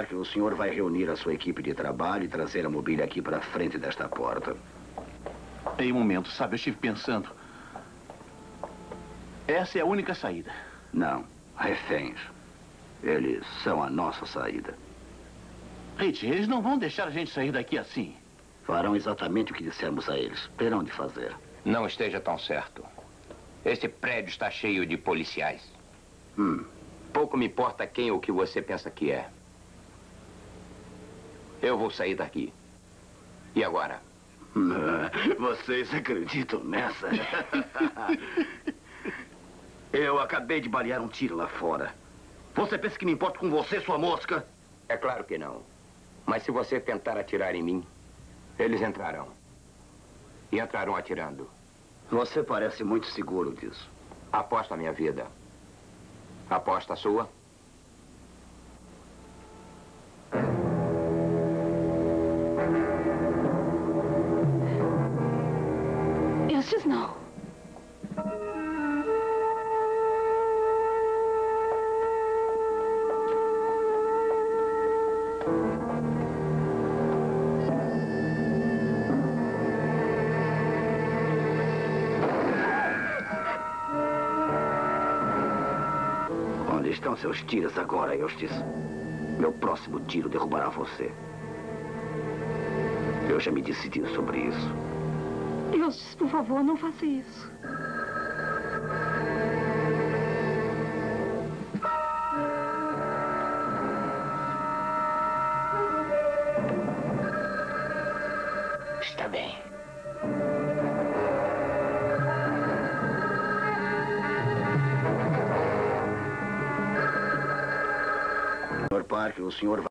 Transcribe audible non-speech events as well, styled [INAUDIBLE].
Parker, o senhor vai reunir a sua equipe de trabalho e trazer a mobília aqui para frente desta porta. Em um momento, sabe, eu estive pensando. Essa é a única saída. Não, reféns. Eles são a nossa saída. Rich, eles não vão deixar a gente sair daqui assim. Farão exatamente o que dissemos a eles. Terão de fazer. Não esteja tão certo. Este prédio está cheio de policiais. Hum. Pouco me importa quem ou o que você pensa que é. Eu vou sair daqui. E agora? [LAUGHS] Vocês acreditam nessa? [LAUGHS] Eu acabei de balear um tiro lá fora. Você pensa que me importo com você, sua mosca? É claro que não. Mas se você tentar atirar em mim, eles entrarão. E entrarão atirando. Você parece muito seguro disso. Aposta a minha vida. Aposta a sua? Onde estão seus tiros agora, Eustace? Meu próximo tiro derrubará você. Eu já me decidi sobre isso. Eustace, por favor, não faça isso. Está bem. Sr. Parker, o senhor.